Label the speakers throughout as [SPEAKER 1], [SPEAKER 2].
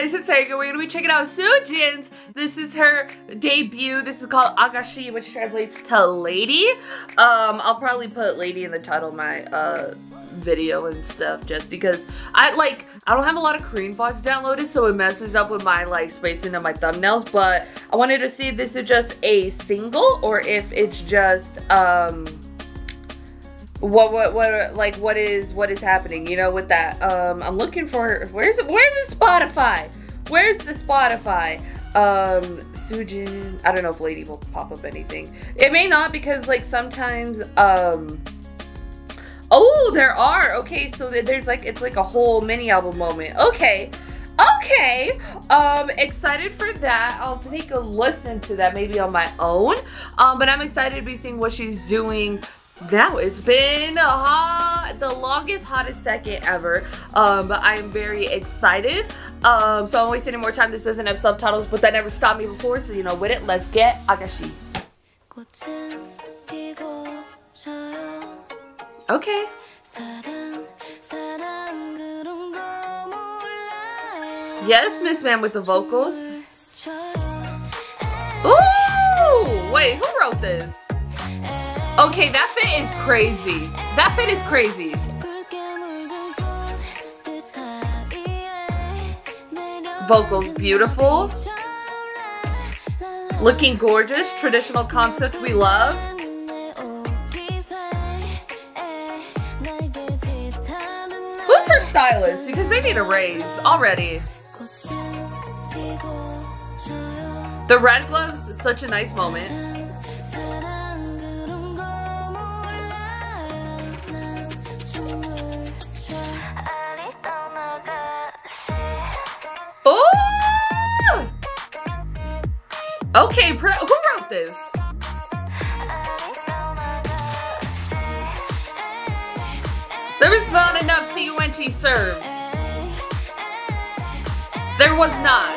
[SPEAKER 1] guys, it's Erika. We're gonna be checking out Soojin's. This is her debut. This is called Agashi, which translates to lady. Um, I'll probably put lady in the title of my uh video and stuff just because I like I don't have a lot of Korean fonts downloaded so it messes up with my like spacing of my thumbnails but I wanted to see if this is just a single or if it's just um what what what like what is what is happening you know with that um i'm looking for where's where's the spotify? Where's the spotify? Um Soojin i don't know if lady will pop up anything. It may not because like sometimes um oh there are okay so there's like it's like a whole mini album moment. Okay okay um excited for that. I'll take a listen to that maybe on my own um but i'm excited to be seeing what she's doing now it's been hot the longest hottest second ever. Um but i'm very excited. Um so i'm wasting more time. This doesn't have subtitles but that never stopped me before. So you know with it let's get agashi okay. Yes miss man with the vocals. Ooh, wait who wrote this Okay, that fit is crazy. That fit is crazy. Vocals beautiful. Looking gorgeous. Traditional concept we love. Who's her stylist? Because they need a raise already. The red gloves, such a nice moment. Okay, who wrote this? There was not enough CUNT served. There was not.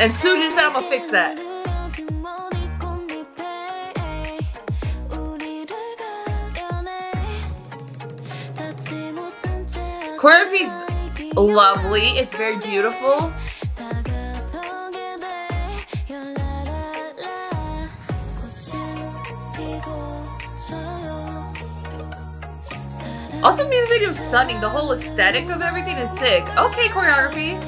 [SPEAKER 1] And Soojin said I'm gonna fix that. Choreography's lovely. It's very beautiful. Music video is stunning. The whole aesthetic of everything is sick. Okay, choreography.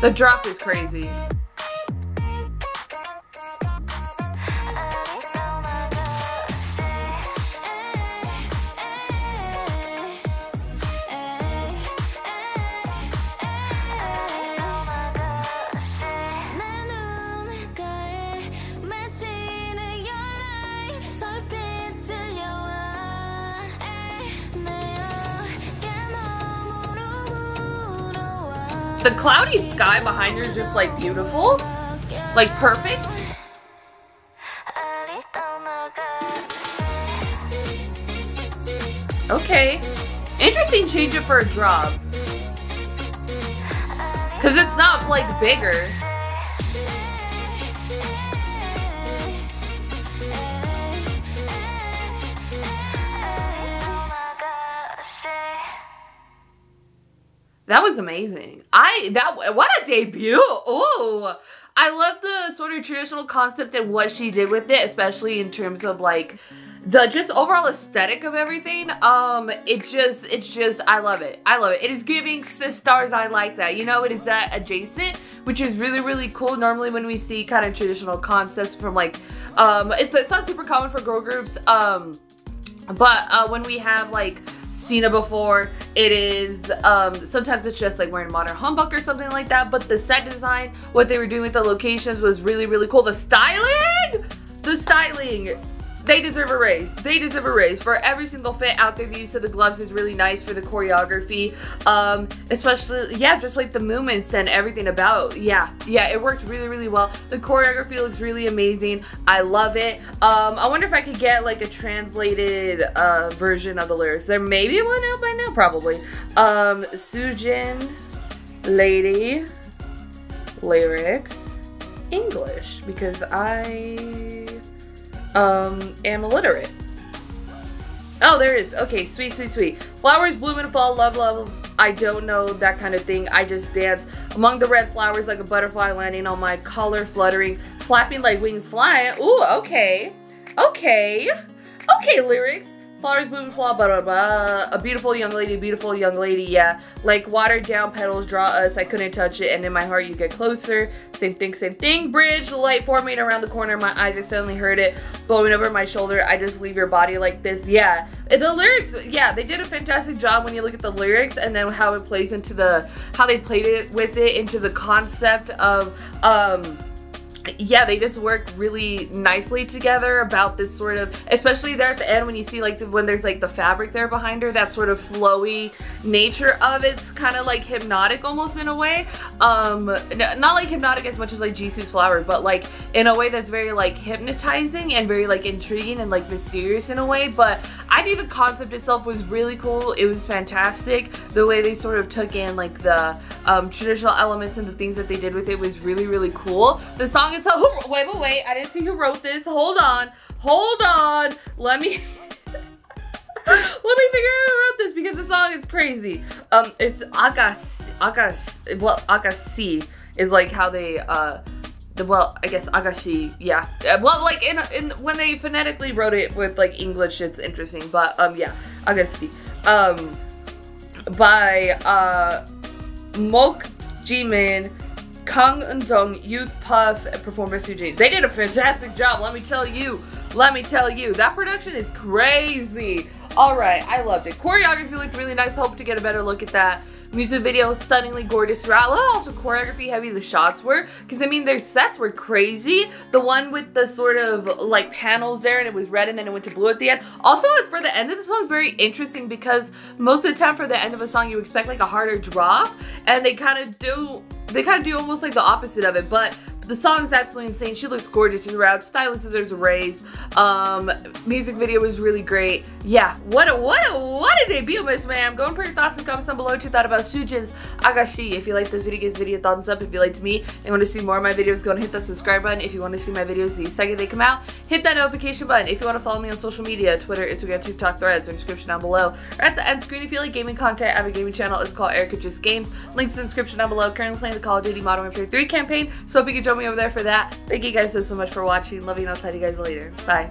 [SPEAKER 1] The drop is crazy. The cloudy sky behind her is just like beautiful. Like perfect. Okay. Interesting change it for a drop. Cause it's not like bigger. That was amazing. I that what a debut. Oh, I love the sort of traditional concept and what she did with it, especially in terms of like the just overall aesthetic of everything. Um, it just it's just I love it. I love it. It is giving sisters. I like that. You know, it is that adjacent, which is really really cool. Normally when we see kind of traditional concepts from like um, it's it's not super common for girl groups. Um, but uh, when we have like seen it before. It is, um, sometimes it's just like wearing modern hanbok or something like that. But the set design, what they were doing with the locations was really, really cool. The styling, the styling they deserve a raise. They deserve a raise for every single fit out there. The use of the gloves is really nice for the choreography. Um, especially, yeah, just like the movements and everything about. Yeah, yeah, it worked really, really well. The choreography looks really amazing. I love it. Um, I wonder if I could get like a translated uh, version of the lyrics. There may be one out by now, probably. Um, Soojin, Lady, lyrics, English, because I um, am illiterate. Oh, there is. Okay, sweet, sweet, sweet. Flowers bloom and fall, love, love. I don't know that kind of thing. I just dance among the red flowers like a butterfly landing on my collar, fluttering, flapping like wings flying. Ooh, okay. Okay. Okay, lyrics. Flowers bloom, flaw, blah, blah, blah. A beautiful young lady, beautiful young lady, yeah. Like watered down petals draw us. I couldn't touch it, and in my heart you get closer. Same thing, same thing. Bridge, light forming around the corner. My eyes, I suddenly heard it blowing over my shoulder. I just leave your body like this. Yeah. The lyrics, yeah, they did a fantastic job when you look at the lyrics and then how it plays into the, how they played it with it into the concept of, um, yeah, they just work really nicely together about this sort of, especially there at the end when you see like the, when there's like the fabric there behind her, that sort of flowy nature of it's kind of like hypnotic almost in a way. Um, not like hypnotic as much as like Jisoo's flower, but like in a way that's very like hypnotizing and very like intriguing and like mysterious in a way. But I think the concept itself was really cool. It was fantastic. The way they sort of took in like the um, traditional elements and the things that they did with it was really, really cool. The song itself, who, wait, wait, wait, I didn't see who wrote this. Hold on, hold on. Let me, let me figure out who wrote this because the song is crazy. Um, it's Agas, Agas, well, Agassi is like how they, uh, well, I guess Agashi, yeah. Uh, well, like in in when they phonetically wrote it with like English, it's interesting. But um, yeah, Agashi, um, by uh, Mok Jimin, Kang Eun Youth Puff, and performed by They did a fantastic job. Let me tell you. Let me tell you, that production is crazy. All right, I loved it. Choreography looked really nice. Hope to get a better look at that. Music video stunningly gorgeous throughout. Also choreography heavy the shots were. Because I mean their sets were crazy. The one with the sort of like panels there and it was red and then it went to blue at the end. Also for the end of the song very interesting because most of the time for the end of a song you expect like a harder drop. And they kind of do they kind of do almost like the opposite of it, but the song is absolutely insane. She looks gorgeous throughout. Stylist a raise. Um, music video was really great. Yeah, what a what a what a debut, Miss Ma'am. Go and put your thoughts and comments down below what you thought about Soojin's Agashi. If you like this video, give this video a thumbs up. If you liked me and want to see more of my videos, go and hit that subscribe button. If you want to see my videos the second they come out, hit that notification button. If you want to follow me on social media, Twitter, Instagram, TikTok, Threads, or description down below. Or at the end screen, if you like gaming content, I have a gaming channel. It's called Erika Just Games. Links in the description down below. Currently playing the Call of Duty Modern Warfare 3 campaign, so hope you can join me over there for that. Thank you guys so, so much for watching. Love you and I'll tell you guys later. Bye.